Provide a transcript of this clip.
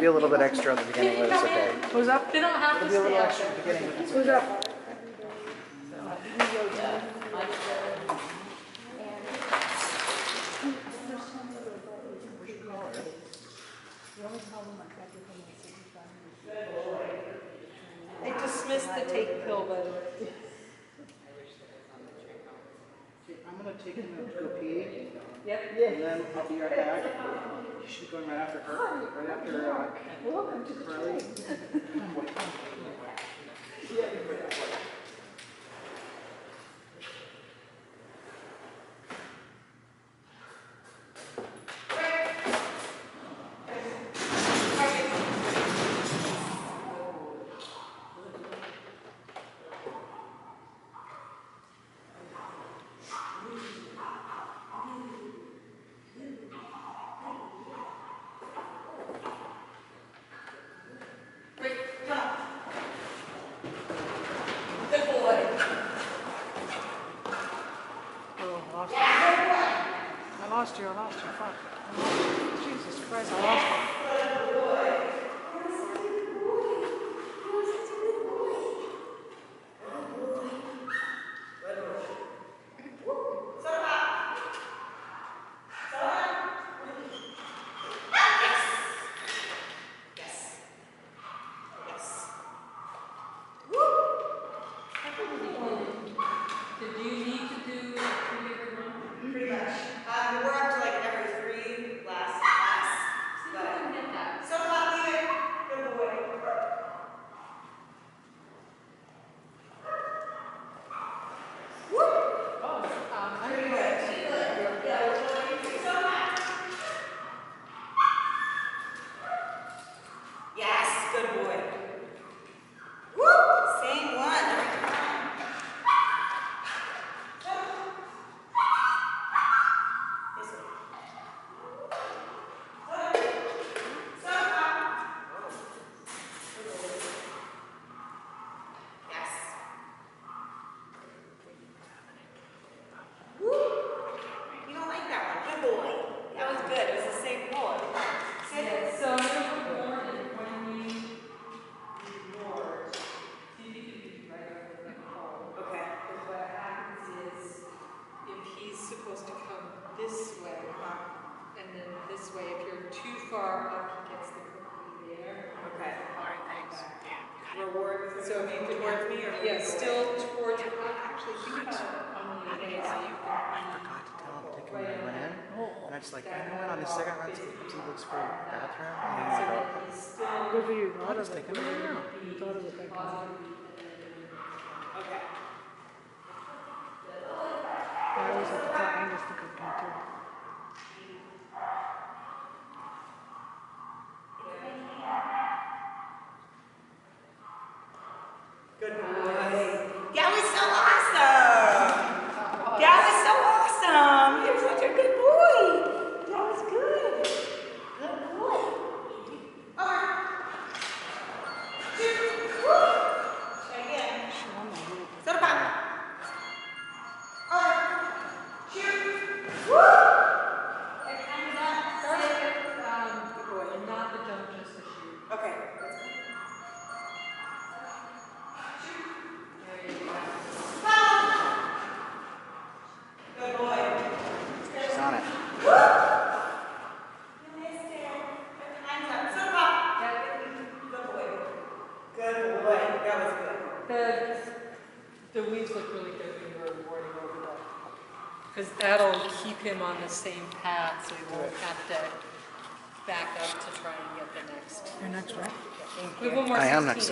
be a little bit extra on the beginning, but it's okay. Who's up? They don't have It'll to be a little extra at the beginning. but it's Who's okay. up? They dismissed the take pill, by the way. Okay, I'm gonna take a minute to go pee, Yep. and then I'll be right back. You should be going right after her, right after, uh, Carly. Good boy. Oh, I lost you. I lost you, I lost you, fuck. I lost you. Jesus Christ, you. Did you need to do three every month? Pretty much. Um, we're up to like every three last class. But Get that. so not leave it. Good boy. Oh, um, I Pretty good. Yeah, thank you so much. Yes, good boy. Woo! Same one every time. This way. Yes. Woo! You don't like that one. Good boy. That was good. It was the same boy. Sit. Yeah, so I'm gonna put more in when we reward. See if you can be right over the hole. Okay. Because what happens is, if he's supposed to come this way, and then this way, if you're too far up, he gets the cookie there. Okay. All right, thanks. Yeah, Reward. So if you can towards me or Yeah, me? still towards, well, actually, think about it on the way, so you I forgot to tell him to take him when I went in, and I just like, I went on his second run, so he looks for a bathroom, and be, then so I he's still. Good for you. I'll just take him in now. You thought of it like that. Okay. Yeah, I was at the top, Angus the cookie Good The, the weeds look really good when we're rewarding over the, because that'll keep him on the same path, so he won't have to back up to try and get the next. You're next, right? We have one more I am 16. next.